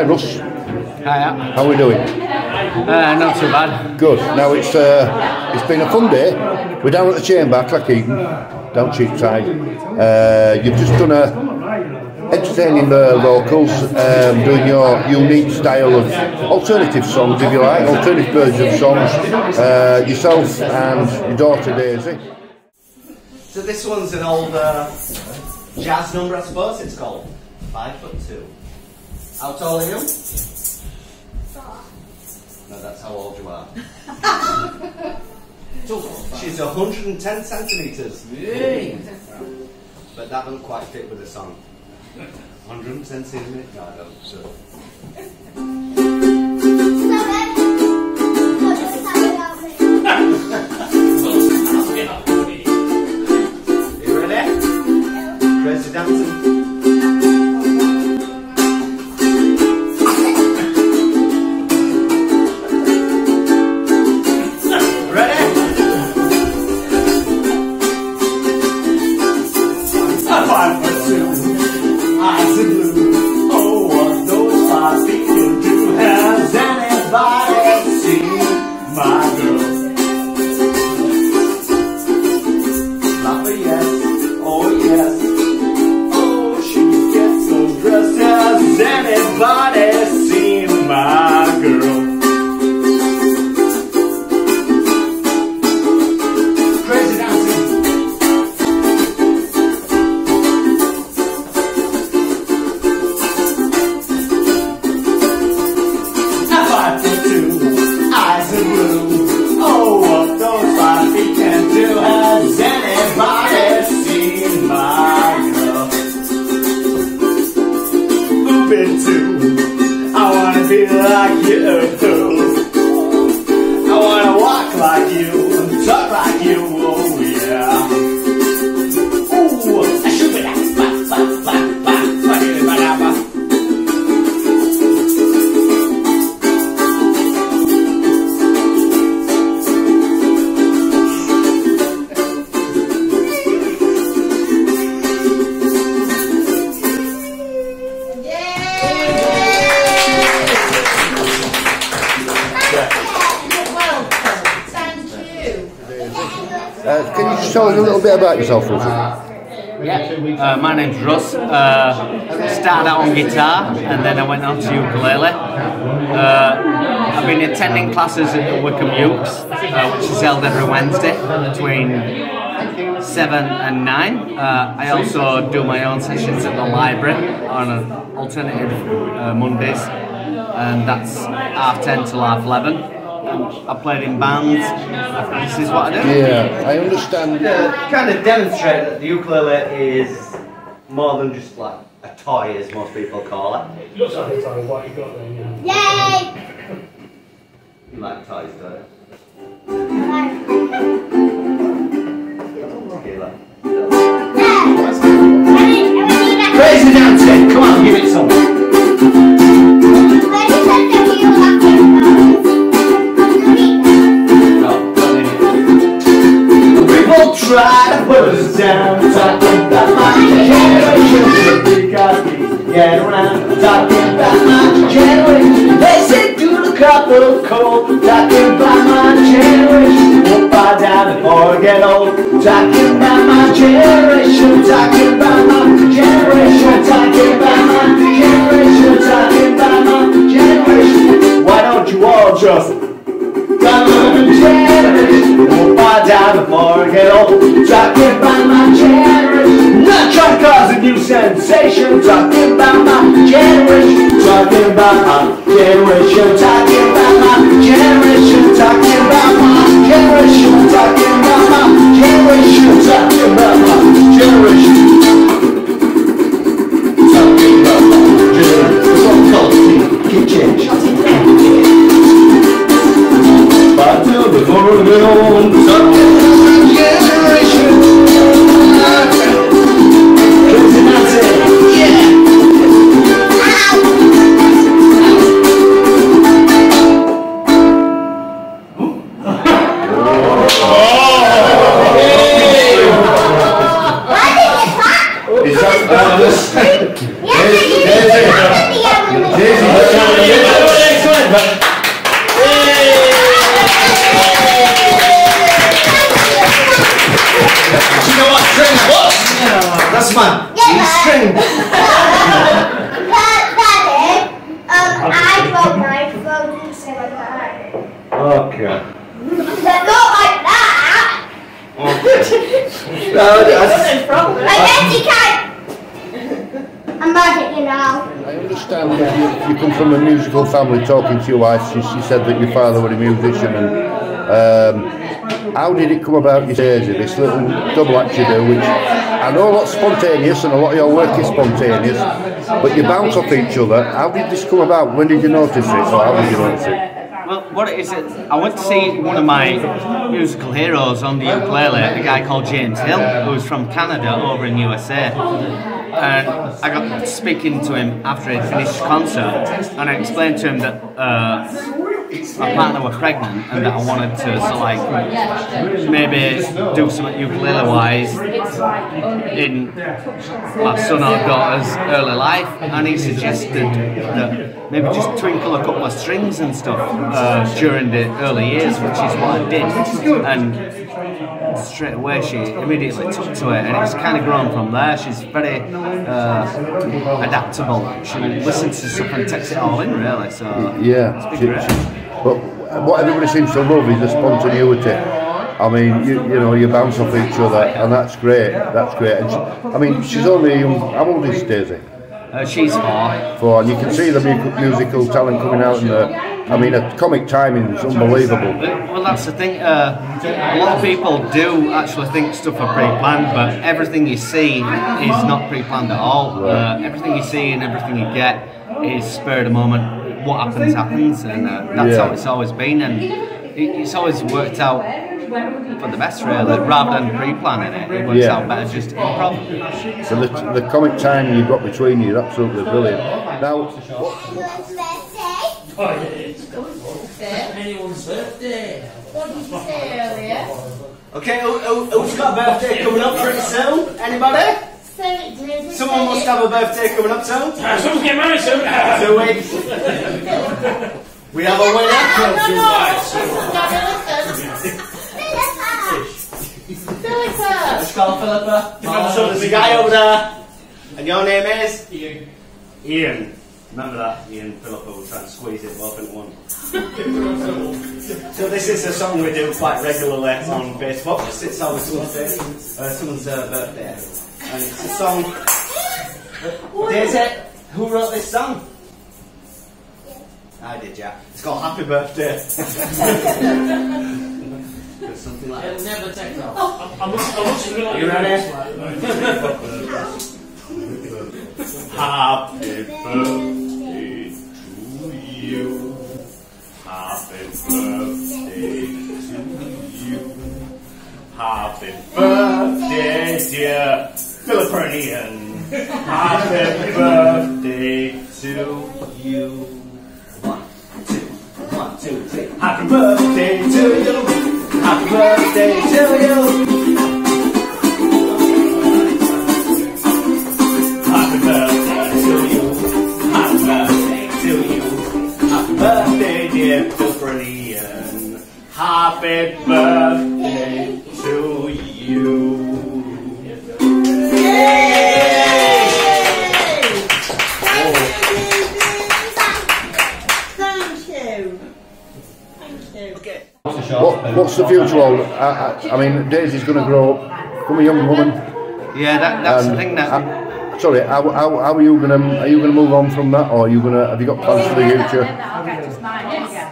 Hi Russ, Hiya. how are we doing? Uh, not too bad. Good. Now it's uh, it's been a fun day. We're down at the Chamber, Cleckheaton, down Cheapside. Uh, you've just done a entertaining the locals, um, doing your unique style of alternative songs, if you like, alternative versions of songs. Uh, yourself and your daughter Daisy. So this one's an old uh, jazz number, I suppose it's called. Five foot two. How tall are you? No, that's how old you are. She's 110 centimetres. But that doesn't quite fit with the song. 110 centimetres? No, I don't. So. Moving to, I wanna be like you. Little bit about yourself, Russ? Yeah. Uh, my name's Russ. Uh, started out on guitar and then I went on to ukulele. Uh, I've been attending classes at the Wickham Ukes, uh, which is held every Wednesday between 7 and 9. Uh, I also do my own sessions at the library on an alternative uh, Mondays, and that's half 10 till half 11. I played in bands. This is what I do. Yeah, I understand. To kind of demonstrate that the ukulele is more than just like a toy, as most people call it. It Looks like it's like what you got there, yeah. Yay! You like toys, don't you? Down, talking about my generation. Because we get around, talking about my generation. They say do the cup of cold, talking my generation. Won't buy down I get old, talking my generation, talking about my generation, talking about my generation, talking about my generation. Why don't you all just Generation, won't. Talking about my generation, not trying to cause a new sensation. Talking about my generation, talking about my generation, talking about my generation, talking about my generation, talking about my generation, I, Like Betty can. I'm magic, you know. I understand that you, you come from a musical family. Talking to your wife, she, she said that your father was a musician. And um, how did it come about? You say this little double act you do, which I know a lot's spontaneous and a lot of your work is spontaneous, but you bounce off each other. How did this come about? When did you notice it, or how did you notice it? Well, what is, it, I went to see one of my musical heroes on the ukulele, a guy called James Hill, who's from Canada over in USA. And I got speaking to him after he'd finished the concert, and I explained to him that uh, my partner was pregnant and that I wanted to of like maybe do something ukulele wise in my son or daughter's early life, and he suggested that maybe just twinkle a couple of strings and stuff uh, during the early years, which is what I did. And straight away she immediately took to it, and it's kind of grown from there. She's very uh, adaptable. She listens to stuff and takes it all in, really. So Yeah, it's she- been great. she- but what everybody seems to love is the spontaneity. I mean, you, you know, you bounce off each other, and that's great. That's great. And she, I mean, she's only a young. How old is Daisy? Uh, she's four. For and you can see the mu- musical talent coming out, and the, I mean, the comic timing is unbelievable. Well, that's the thing. Uh, a lot of people do actually think stuff are pre-planned, but everything you see is not pre-planned at all. Uh, everything you see and everything you get is spur of the moment. What happens happens, and uh, that's Yeah. how it's always been. And it, it's always worked out for the best, really. Rather than pre-planning it, it works Yeah. out better just improv. So the, the comic timing you've got between you is absolutely brilliant. Now, Anyone's birthday. What did you say earlier? Okay, who, who, who's got a birthday coming up pretty soon? Anybody? Say it, Daisy. Someone must have a birthday coming up soon. Ah, someone's getting married soon. Two weeks. We have a winner. No, no, no. No, listen. Philippa. Let's call Philippa. So there's a guy over there. And your name is? Ian. Ian. Remember that, Ian Philippa will try and squeeze it both into one. so this is a song we do quite regularly on Facebook. It's always someone's, birthday- uh, someone's uh, birthday. And it's a song. Daisy, who wrote this song? I did, yeah. It's called Happy Birthday. Something like that. It'll never take off. I'm looking, I'm looking like You ready? Happy Happy birthday to you. Happy birthday to you. Happy birthday, dear Philippinian. Happy birthday to you. One, two, one, two, three. Happy birthday to you. Happy birthday to you. Happy birthday to you. Happy birthday to you. Happy birthday, dear Philippinian. Happy birthday to you. Thank what, what's the future hold? I, I, I mean, Daisy's going to grow up, become a young woman. Yeah, that, that's the thing that. uh, sorry, how, how, how are you going to are you going to move on from that, or are you going to have you got plans for the future?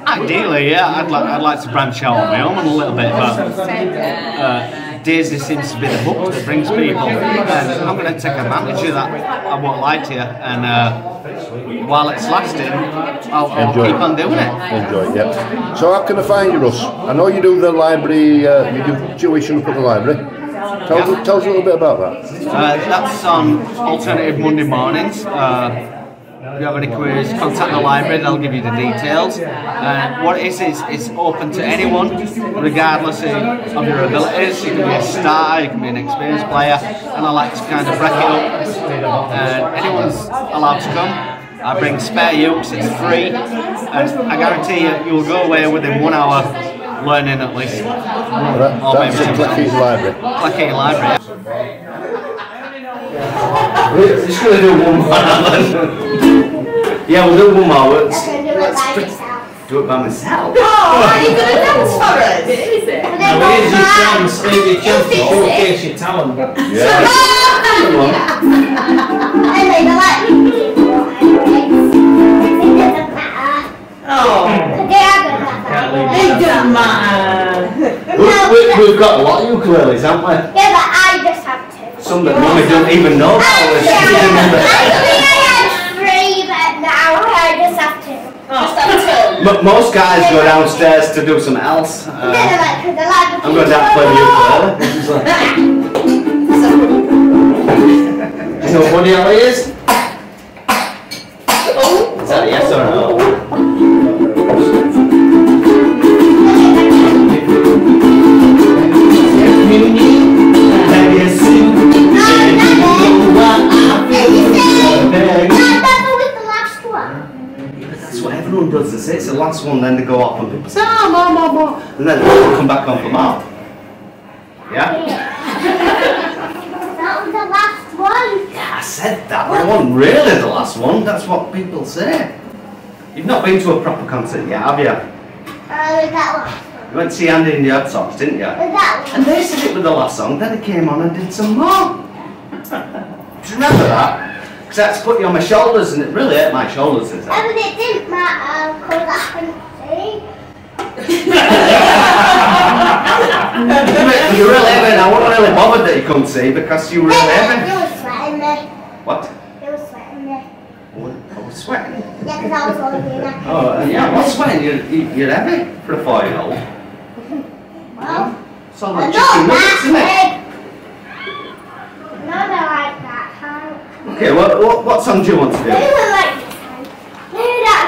Ideally, yeah, I'd like I'd like to branch out on my own a little bit, but uh, Daisy seems to be the hook that brings people, and I'm going to take advantage of that. I won't lie to you, and uh, while it's lasting, I'll, I'll keep on doing it. Enjoy, it, yeah. So how can I find you, Russ? I know you do the library, uh, you do tuition up at the library. Tell, us, tell us a little bit about that. Uh, that's on alternative Monday mornings. Uh, if you have any queries, contact the library, they'll give you the details. And what it is, is it's open to anyone, regardless of, of your abilities. You can be a starter, you can be an experienced player, and I like to kind of break it up. And anyone's allowed to come. I bring spare ukes, it's free, and I guarantee you, you'll go away within one hour learning at least. That, Or that's maybe the two Library. Plackett Library. We're just going to do one more. yeah, we'll do one more. Let's, Can do it by pre- yourself. do it by myself. Oh, are you going to dance for us? Is it? But Now, then here's your go chance, here's your chance to showcase your talent. Yeah. Come on. back. Anyway, they like me It doesn't matter. Oh, But they are good at that. it doesn't matter. We, we, we've got a lot of ukuleles, haven't we? Yeah, but I just have two. Some that mummy don't even know about. Actually, She doesn't remember. I had three, but now I just have two. Just have two. But most guys go downstairs to do something else. Uh, I'm like, 'cause I like the I'm going down to play the ukulele. This is like, Do you know what Buddy Holly is? It's the last one, then they go off and people say, ah, ma, ma, ma. And then they come back on for more. Yeah? That was the last one. Yeah, I said that, but it wasn't really the last one. That's what people say. You've not been to a proper concert yet, have you? Uh, that one? You went to see Andy and the Herzog, didn't you? That one? And they said it was the last song, then they came on and did some more. Do you remember that? Because that's put you on my shoulders and it really hurt my shoulders, is it? but it didn't matter because I couldn't see. You were really heavy and I wasn't really bothered that you couldn't see because you were really You were sweating me. What? You were sweating me. Oh, I was sweating. Yeah, because I was holding you. like- Oh, yeah, what's sweating? You're, you- you're heavy for a four-year-old. Well, It's all like chicken nuggets, isn't it? that big. Not like that high. Okay, what, what, what song do you want to do? Maybe like. Maybe that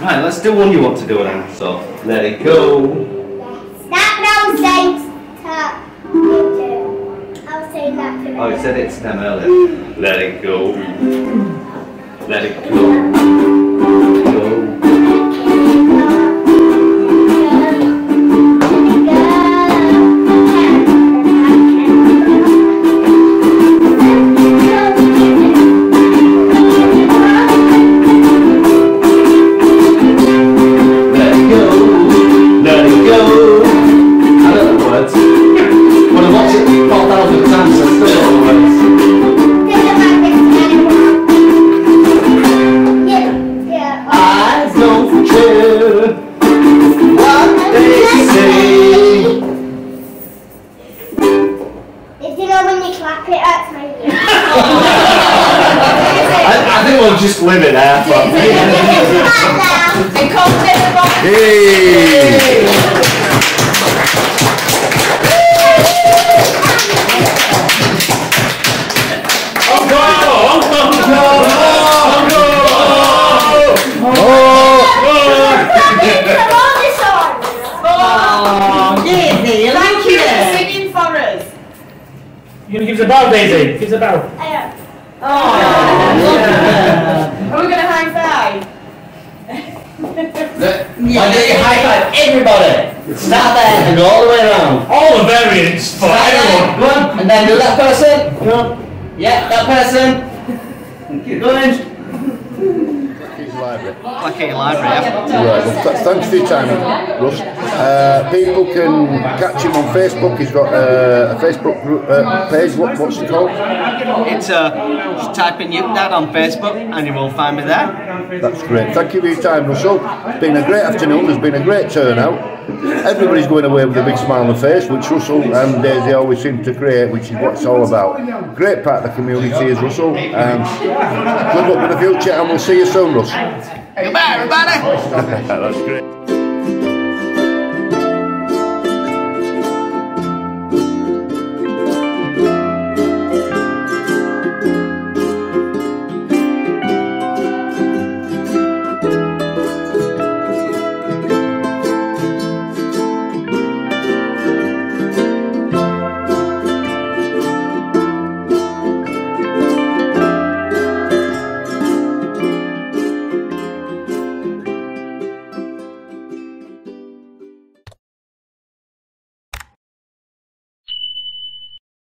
high. Right, let's do one you want to do then. So, let it go. That now saying to you two. I was saying that to Oh, you you. said it's them earlier. Let it go. Let it go. You for it? singing for us. You gonna give us a bow, Daisy? Give us a bow. Uh, I don't. Oh, Are we gonna high five? Why don't you high five everybody? Start there and go all the way around. All the variants for Start there, everyone. go on, and then do that person. Go. Yeah, that person. Keep going. Library. Library, yeah. Right, well, th- thanks for your time, Russ. Uh, people can catch him on Facebook. He's got uh, a Facebook group, uh, page. What, what's it called? It's uh, just type in Uke Dad on Facebook and you will find me there. That's great. Thank you for your time, Russell. It's been a great afternoon. There's been a great turnout. Everybody's going away with a big smile on their face, which Russell and Daisy always seem to create, which is what it's all about. Great part of the community is Russell. Um, good luck with the future, and we'll see you soon, Russ. Goodbye, everybody. That's great.